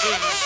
Mm-hmm.